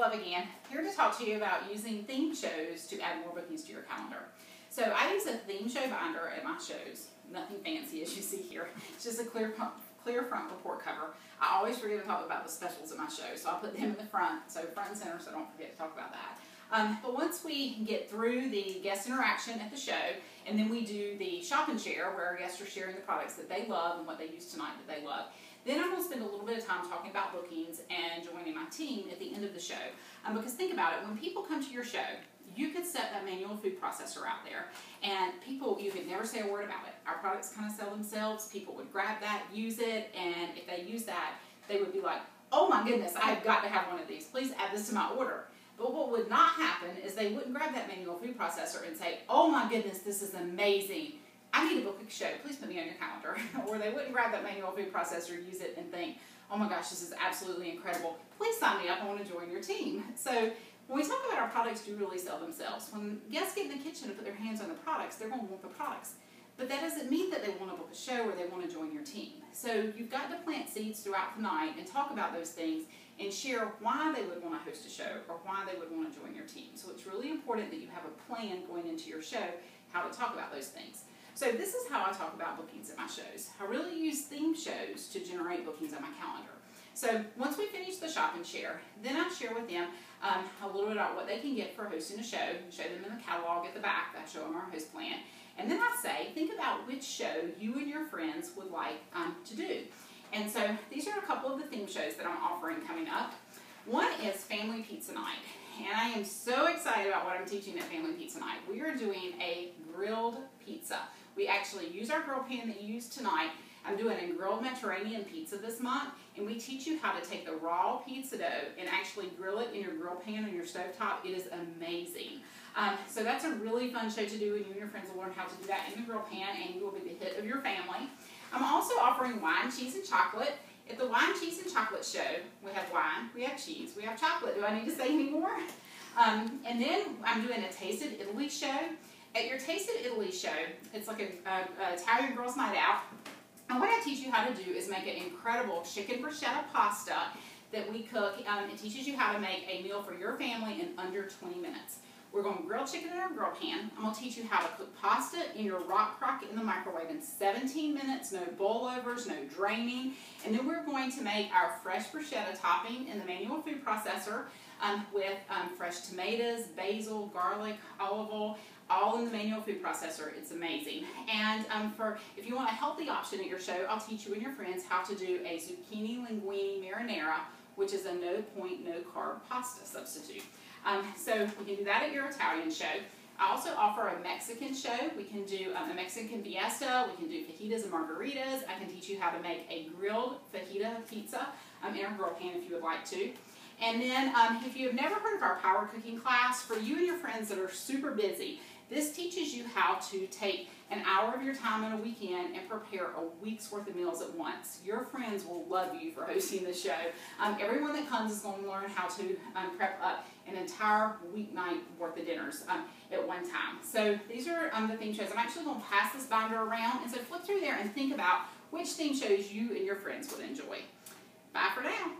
Love again, here to talk to you about using theme shows to add more bookings to your calendar. So I use a theme show binder at my shows. Nothing fancy as you see here. It's just a clear clear front report cover. I always forget to talk about the specials at my show, so I'll put them in the front, so front and center, so don't forget to talk about that. Um, but once we get through the guest interaction at the show, and then we do the shop and share, where our guests are sharing the products that they love and what they use tonight that they love, then I'm going to spend a little bit of time talking about joining my team at the end of the show. Um, because think about it, when people come to your show, you could set that manual food processor out there and people, you could never say a word about it. Our products kind of sell themselves. People would grab that, use it, and if they use that, they would be like, oh my goodness, I've got to have one of these. Please add this to my order. But what would not happen is they wouldn't grab that manual food processor and say, oh my goodness, this is amazing. I need to book a show. Please put me on your calendar. or they wouldn't grab that manual food processor, use it, and think, oh my gosh, this is absolutely incredible. Please sign me up. I want to join your team. So when we talk about our products do really sell themselves, when guests get in the kitchen and put their hands on the products, they're going to want the products. But that doesn't mean that they want to book a show or they want to join your team. So you've got to plant seeds throughout the night and talk about those things and share why they would want to host a show or why they would want to join your team. So it's really important that you have a plan going into your show how to talk about those things. So this is how I talk about bookings at my shows. I really use theme shows to generate bookings on my calendar. So once we finish the shop and share, then I share with them um, a little bit about what they can get for hosting a show, show them in the catalog at the back, I show them our host plan, and then I say, think about which show you and your friends would like um, to do. And so these are a couple of the theme shows that I'm offering coming up. One is Family Pizza Night, and I am so excited about what I'm teaching at Family Pizza Night. We are doing a grilled pizza. We actually use our grill pan that you used tonight. I'm doing a grilled Mediterranean pizza this month, and we teach you how to take the raw pizza dough and actually grill it in your grill pan on your stove top. It is amazing. Um, so that's a really fun show to do, and you and your friends will learn how to do that in the grill pan, and you will be the hit of your family. I'm also offering wine, cheese, and chocolate. At the wine, cheese, and chocolate show, we have wine, we have cheese, we have chocolate. Do I need to say any more? Um, and then I'm doing a Tasted Italy show. At your Tasted Italy show, it's like a, a, a Italian girls' night out. And what I teach you how to do is make an incredible chicken bruschetta pasta that we cook. Um, it teaches you how to make a meal for your family in under 20 minutes. We're going to grill chicken in our grill pan. I'm going to teach you how to cook pasta in your Rockcrok in the microwave in 17 minutes, no boil overs, no draining. And then we're going to make our fresh bruschetta topping in the manual food processor um, with um, fresh tomatoes, basil, garlic, olive oil, all in the manual food processor. It's amazing. And um, for if you want a healthy option at your show, I'll teach you and your friends how to do a zucchini linguine marinara, which is a no point, no carb pasta substitute. Um, so we can do that at your Italian show. I also offer a Mexican show. We can do um, a Mexican fiesta. We can do fajitas and margaritas. I can teach you how to make a grilled fajita pizza um, in a grill pan if you would like to. And then um, if you have never heard of our power cooking class, for you and your friends that are super busy, this teaches you how to take an hour of your time on a weekend and prepare a week's worth of meals at once. Your friends will love you for hosting the show. Um, everyone that comes is going to learn how to um, prep up an entire weeknight worth of dinners um, at one time. So these are um, the theme shows. I'm actually going to pass this binder around and so flip through there and think about which theme shows you and your friends would enjoy. Bye for now.